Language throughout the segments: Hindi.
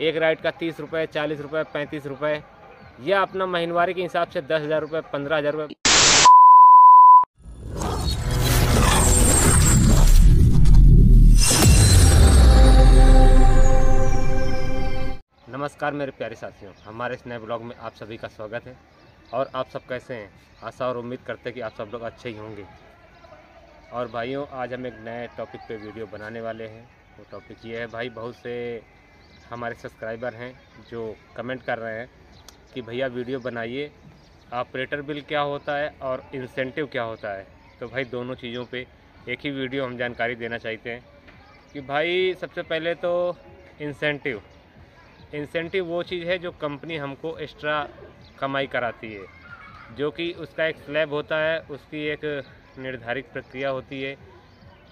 एक राइड का तीस रुपये चालीस रुपये पैंतीस रुपये या अपना महीनवारी के हिसाब से दस हज़ार रुपये पंद्रह हज़ार रुपये नमस्कार मेरे प्यारे साथियों, हमारे इस नए ब्लॉग में आप सभी का स्वागत है। और आप सब कैसे हैं? आशा और उम्मीद करते हैं कि आप सब लोग अच्छे ही होंगे। और भाइयों, आज हम एक नए टॉपिक पे वीडियो बनाने वाले हैं। वो टॉपिक ये है, भाई, बहुत से हमारे सब्सक्राइबर हैं, जो कमेंट कर रहे हैं कि भैया वीडियो बनाइए, ऑपरेटर बिल क्या होता है और इंसेंटिव क्या होता है? तो भाई दोनों चीज़ों पे एक ही वीडियो हम जानकारी देना चाहते हैं कि भाई सबसे पहले तो इंसेंटिव। इंसेंटिव वो चीज़ है जो कंपनी हमको एक्स्ट्रा कमाई कराती है, जो कि उसका एक स्लैब होता है, उसकी एक निर्धारित प्रक्रिया होती है।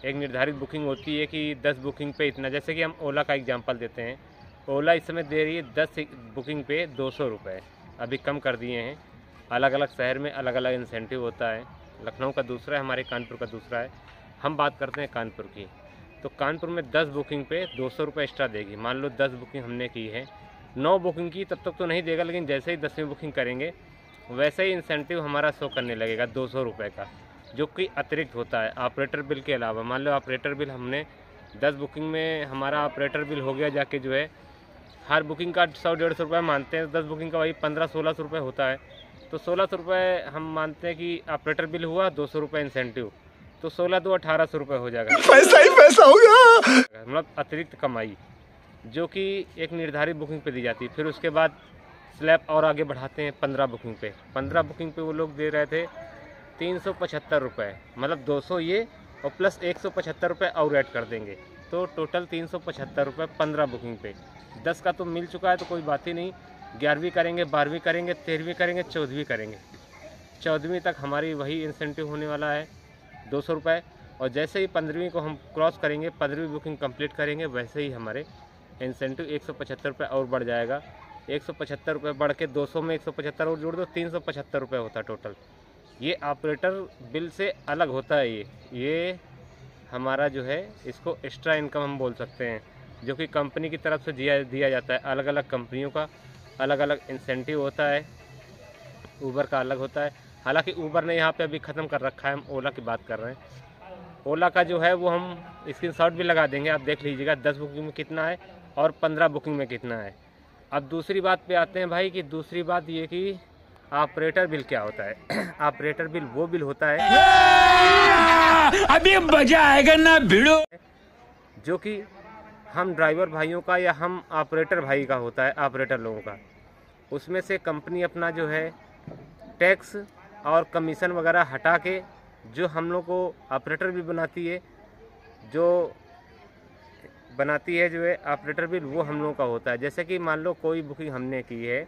एक निर्धारित बुकिंग होती है कि 10 बुकिंग पे इतना। जैसे कि हम ओला का एग्जांपल देते हैं ओला इस समय दे रही है 10 बुकिंग पे दो सौ रुपये अभी कम कर दिए हैं। अलग अलग शहर में अलग अलग इंसेंटिव होता है। लखनऊ का दूसरा है, हमारे कानपुर का दूसरा है। हम बात करते हैं कानपुर की। तो कानपुर में 10 बुकिंग पे दो सौ रुपये एक्स्ट्रा देगी। मान लो 10 बुकिंग हमने की है। नौ बुकिंग की तब तक तो नहीं देगा, लेकिन जैसे ही दसवीं बुकिंग करेंगे, वैसे ही इंसेंटिव हमारा शो करने लगेगा दो सौ रुपये का, जो कि अतिरिक्त होता है। ऑपरेटर बिल के अलावा, मान लो ऑपरेटर बिल हमने दस बुकिंग में, हमारा ऑपरेटर बिल हो गया जाके जो है हर बुकिंग का सौ डेढ़ सौ रुपये मानते हैं दस बुकिंग का वही पंद्रह सोलह सौ रुपये होता है। तो सोलह सौ रुपये हम मानते हैं कि ऑपरेटर बिल हुआ दो सौ रुपये इंसेंटिव। तो सोलह दो अठारह सौ रुपये हो जाएगा। पैसा ही पैसा होगा मतलब अतिरिक्त कमाई जो कि एक निर्धारित बुकिंग पे दी जाती है। फिर उसके बाद स्लैब और आगे बढ़ाते हैं पंद्रह बुकिंग पे। पंद्रह बुकिंग पे वो लोग दे रहे थे तीन सौ पचहत्तर रुपये मतलब दो सौ ये और प्लस एक सौ पचहत्तर रुपये और ऐड कर देंगे। तो टोटल तीन सौ पचहत्तर रुपये पंद्रह बुकिंग पे। दस का तो मिल चुका है तो कोई बात ही नहीं। ग्यारहवीं करेंगे, बारहवीं करेंगे, तेरहवीं करेंगे, चौदहवीं करेंगे। चौदहवीं तक हमारी वही इंसेंटिव होने वाला है, दो सौ रुपये और जैसे ही पंद्रहवीं को हम क्रॉस करेंगे, पंद्रहवीं बुकिंग कंप्लीट करेंगे, वैसे ही हमारे इंसेंटिव एक सौ पचहत्तर रुपये और बढ़ जाएगा। एक सौ पचहत्तर रुपये बढ़ के दो सौ में एक सौ पचहत्तर और जोड़ दो, तीन सौ पचहत्तर रुपये होता टोटल ये ऑपरेटर बिल से अलग होता है ये। ये हमारा जो है, इसको एक्स्ट्रा इनकम हम बोल सकते हैं। जो कि कंपनी की तरफ़ से दिया दिया जाता है अलग अलग कंपनियों का अलग अलग इंसेंटिव होता है। ऊबर का अलग होता है। हालाँकि ऊबर ने यहाँ पे अभी ख़त्म कर रखा है हम ओला की बात कर रहे हैं। ओला का जो है वो हम स्क्रीन शॉट भी लगा देंगे आप देख लीजिएगा दस बुकिंग में कितना है और पंद्रह बुकिंग में कितना है। अब दूसरी बात पे आते हैं भाई कि दूसरी बात ये कि ऑपरेटर बिल क्या होता है? ऑपरेटर बिल वो बिल होता है। अभी मज़ा आएगा ना भिड़ो। जो कि हम ड्राइवर भाइयों का या हम ऑपरेटर भाई का होता है, ऑपरेटर लोगों का। उसमें से कंपनी अपना जो है, टैक्स और कमीशन वगैरह हटा के जो हम लोग को ऑपरेटर भी बनाती है, जो बनाती है जो है, ऑपरेटर बिल वो हम लोगों का होता है। जैसे कि मान लो कोई बुकिंग हमने की है,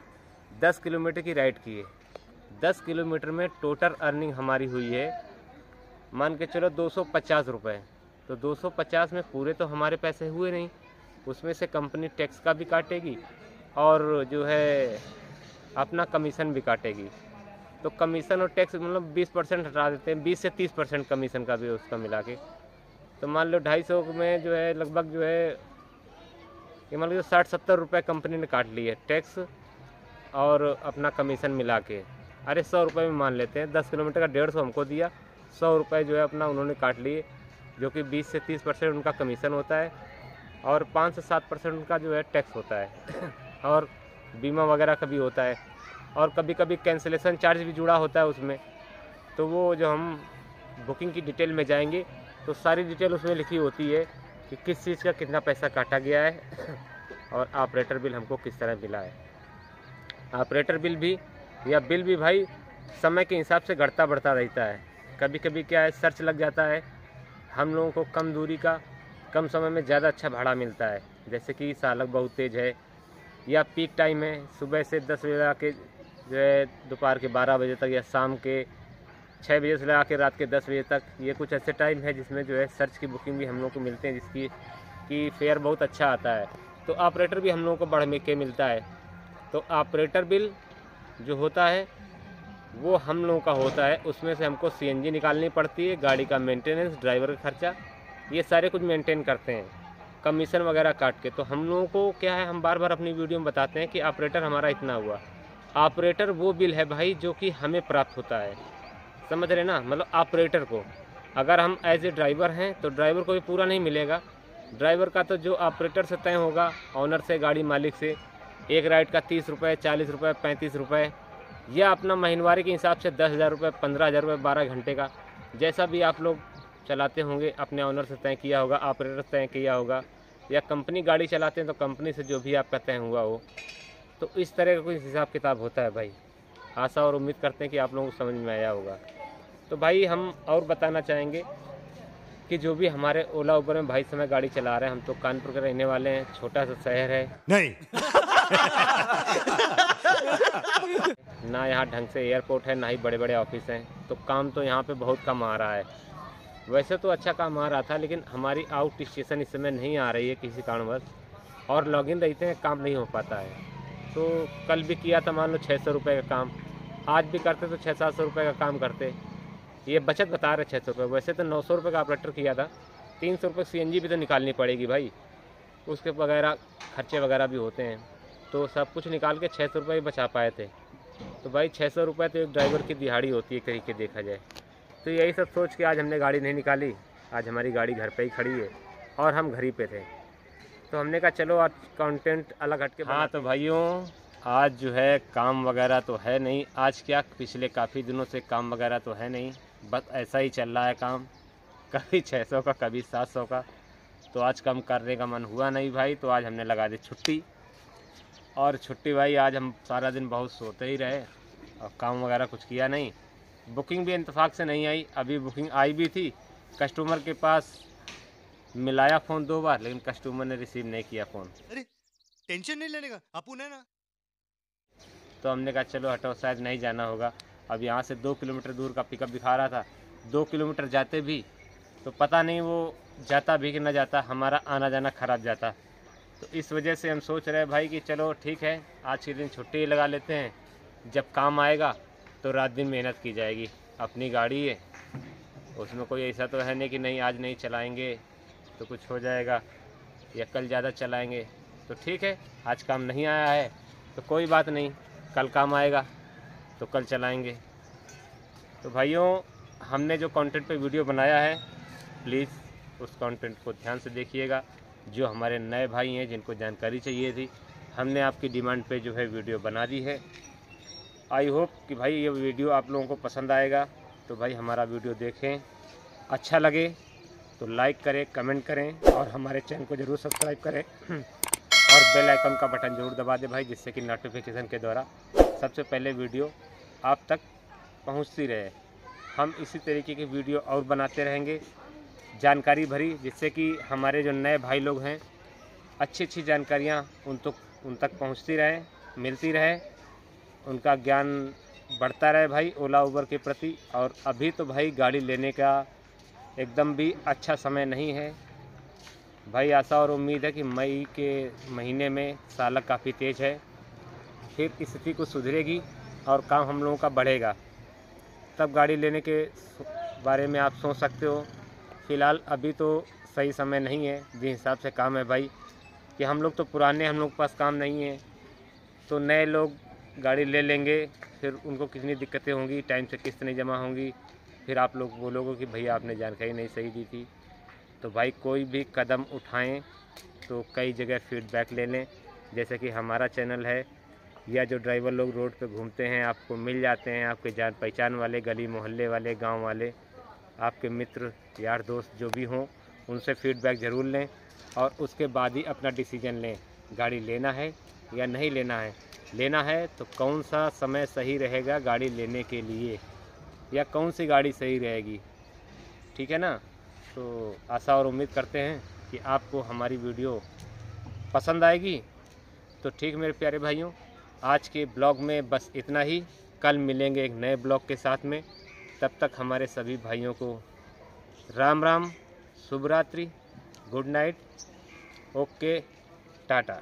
दस किलोमीटर की राइड की है। दस किलोमीटर में टोटल अर्निंग हमारी हुई है, मान के चलो दो सौ पचास रुपये तो दो सौ पचास में पूरे तो हमारे पैसे हुए नहीं। उसमें से कंपनी टैक्स का भी काटेगी और जो है अपना कमीशन भी काटेगी। तो कमीशन और टैक्स मतलब बीस परसेंट हटा देते हैं, बीस से तीस परसेंट कमीशन का भी उसका मिला के। तो मान लो ढाई सौ में जो है लगभग जो है, ये मान लो साठ सत्तर रुपये कंपनी ने काट ली है टैक्स और अपना कमीशन मिला के। अरे सौ रुपये में मान लेते हैं, दस किलोमीटर का डेढ़ सौ हमको दिया, सौ रुपये जो है अपना उन्होंने काट लिए। जो कि बीस से तीस परसेंट उनका कमीशन होता है और पाँच से सात परसेंट उनका जो है टैक्स होता है। और बीमा वगैरह का भी होता है। और कभी कभी कैंसिलेशन चार्ज भी जुड़ा होता है उसमें। तो वो जो हम बुकिंग की डिटेल में जाएँगे तो सारी डिटेल उसमें लिखी होती है कि किस चीज़ का कितना पैसा काटा गया है और ऑपरेटर बिल हमको किस तरह मिला है। ऑपरेटर बिल भी या बिल भी भाई समय के हिसाब से घटता बढ़ता रहता है। कभी कभी क्या है सर्च लग जाता है। हम लोगों को कम दूरी का, कम समय में ज़्यादा अच्छा भाड़ा मिलता है। जैसे कि सालक बहुत तेज़ है, या पीक टाइम है, सुबह से दस बजे लगा के जो है दोपहर के बारह बजे तक, या शाम के छः बजे से लगा के रात के दस बजे तक, ये कुछ ऐसे टाइम है जिसमें जो है सर्च की बुकिंग भी हम लोग को मिलते हैं, जिसकी कि फेयर बहुत अच्छा आता है। तो ऑपरेटर भी हम लोगों को बढ़ के मिलता है। तो ऑपरेटर बिल जो होता है वो हम लोगों का होता है, उसमें से हमको सीएनजी निकालनी पड़ती है, गाड़ी का मेंटेनेंस ड्राइवर का खर्चा, ये सारे कुछ मेंटेन करते हैं। कमीशन वगैरह काट के। तो हम लोगों को क्या है, हम बार बार अपनी वीडियो में बताते हैं कि ऑपरेटर हमारा इतना हुआ। ऑपरेटर वो बिल है भाई जो कि हमें प्राप्त होता है। समझ रहे ना? मतलब ऑपरेटर को। अगर हम एज ए ड्राइवर हैं तो ड्राइवर को भी पूरा नहीं मिलेगा। ड्राइवर का तो जो ऑपरेटर से तय होगा ऑनर से, गाड़ी मालिक से, एक राइड का तीस रुपये चालीस रुपये पैंतीस रुपये या अपना महीनवारी के हिसाब से दस हज़ार रुपये पंद्रह हज़ार रुपये बारह घंटे का जैसा भी आप लोग चलाते होंगे अपने ऑनर से तय किया होगा ऑपरेटर से तय किया होगा या कंपनी गाड़ी चलाते हैं तो कंपनी से जो भी आपका तय हुआ हो तो इस तरह का कुछ हिसाब किताब होता है भाई। आशा और उम्मीद करते हैं कि आप लोगों को समझ में आया होगा। तो भाई हम और बताना चाहेंगे कि जो भी हमारे ओला उबर में भाई समय गाड़ी चला रहे हैं हम तो कानपुर के रहने वाले हैं छोटा सा शहर है। नहीं। ना यहाँ ढंग से एयरपोर्ट है, ना ही बड़े बड़े ऑफ़िस हैं। तो काम तो यहाँ पे बहुत कम आ रहा है। वैसे तो अच्छा काम आ रहा था, लेकिन हमारी आउट स्टेशन इस समय नहीं आ रही है किसी कारणवश और लॉगिन रहते हैं, काम नहीं हो पाता है। तो कल भी किया था, मान लो छः सौ रुपये का काम। आज भी करते तो छः सात सौ रुपये का काम करते। ये बचत बता रहे छः सौ रुपये वैसे तो नौ सौ रुपये का ऑपरेटर किया था। तीन सौ रुपये सी भी तो निकालनी पड़ेगी भाई। उसके वगैरह खर्चे वगैरह भी होते हैं। तो सब कुछ निकाल के छः सौ रुपये बचा पाए थे। तो भाई छः सौ रुपये तो एक ड्राइवर की दिहाड़ी होती है तरीके देखा जाए। तो यही सब सोच के आज हमने गाड़ी नहीं निकाली। आज हमारी गाड़ी घर पे ही खड़ी है और हम घर ही पे थे। तो हमने कहा चलो आज कंटेंट अलग हट के हाँ तो भाइयों आज जो है काम वगैरह तो है नहीं। आज क्या पिछले काफ़ी दिनों से काम वगैरह तो है नहीं। बस ऐसा ही चल रहा है काम। कभी छः सौ का कभी सात सौ का। तो आज कम करने का मन हुआ नहीं भाई तो आज हमने लगा दी छुट्टी। और छुट्टी भाई आज हम सारा दिन बहुत सोते ही रहे और काम वगैरह कुछ किया नहीं। बुकिंग भी इतफाक़ से नहीं आई। अभी बुकिंग आई भी थी। कस्टमर के पास मिलाया फ़ोन दो बार लेकिन कस्टमर ने रिसीव नहीं किया फ़ोन। अरे टेंशन नहीं लेने का? अपुन है ना? तो हमने कहा चलो हटो शायद नहीं जाना होगा। अब यहाँ से दो किलोमीटर दूर का पिकअप दिखा रहा था। दो किलोमीटर जाते भी तो पता नहीं वो जाता भी कि ना जाता हमारा आना जाना खराब जाता। तो इस वजह से हम सोच रहे हैं भाई कि चलो ठीक है, आज के दिन छुट्टी लगा लेते हैं। जब काम आएगा तो रात दिन मेहनत की जाएगी। अपनी गाड़ी है, उसमें कोई ऐसा तो है नहीं कि नहीं, आज नहीं चलाएँगे तो कुछ हो जाएगा। या कल ज़्यादा चलाएँगे तो ठीक है, आज काम नहीं आया है तो कोई बात नहीं, कल काम आएगा तो कल चलाएँगे। तो भाइयों, हमने जो कंटेंट पे वीडियो बनाया है प्लीज़ उस कंटेंट को ध्यान से देखिएगा। जो हमारे नए भाई हैं, जिनको जानकारी चाहिए थी, हमने आपकी डिमांड पे जो है वीडियो बना दी है। आई होप कि भाई ये वीडियो आप लोगों को पसंद आएगा। तो भाई हमारा वीडियो देखें अच्छा लगे तो लाइक करें, कमेंट करें और हमारे चैनल को ज़रूर सब्सक्राइब करें। और बेल आइकन का बटन ज़रूर दबा दें भाई, जिससे कि नोटिफिकेशन के द्वारा सबसे पहले वीडियो आप तक पहुँचती रहे। हम इसी तरीके की वीडियो और बनाते रहेंगे। जानकारी भरी, जिससे कि हमारे जो नए भाई लोग हैं अच्छी अच्छी जानकारियाँ उन तक उन तक पहुँचती रहे, मिलती रहे। उनका ज्ञान बढ़ता रहे भाई ओला उबर के प्रति, और अभी तो भाई गाड़ी लेने का एकदम भी अच्छा समय नहीं है। भाई आशा और उम्मीद है कि मई के महीने में सालक काफ़ी तेज़ है। फिर स्थिति को सुधरेगी और काम हम लोगों का बढ़ेगा। तब गाड़ी लेने के बारे में आप सोच सकते हो। फ़िलहाल अभी तो सही समय नहीं है। जिस हिसाब से काम है भाई, कि हम लोग तो पुराने हम लोग के पास काम नहीं है। तो नए लोग गाड़ी ले लेंगे, फिर उनको कितनी दिक्कतें होंगी टाइम से किस्त नहीं जमा होंगी। फिर आप लोग बोलोगे कि भैया आपने जानकारी नहीं सही दी थी। तो भाई कोई भी कदम उठाएँ तो कई जगह फीडबैक ले लें। जैसे कि हमारा चैनल है, या जो ड्राइवर लोग रोड पे घूमते हैं, आपको मिल जाते हैं, आपके जान पहचान वाले, गली मोहल्ले वाले, गाँव वाले। आपके मित्र, यार दोस्त जो भी हों, उनसे फीडबैक ज़रूर लें और उसके बाद ही अपना डिसीज़न लें। गाड़ी लेना है या नहीं लेना है? लेना है तो कौन सा समय सही रहेगा गाड़ी लेने के लिए? या कौन सी गाड़ी सही रहेगी? ठीक है ना? तो आशा और उम्मीद करते हैं कि आपको हमारी वीडियो पसंद आएगी। तो ठीक मेरे प्यारे भाइयों, आज के ब्लॉग में बस इतना ही। कल मिलेंगे एक नए ब्लॉग के साथ में। तब तक हमारे सभी भाइयों को राम राम शुभ रात्रि गुड नाइट ओके टाटा।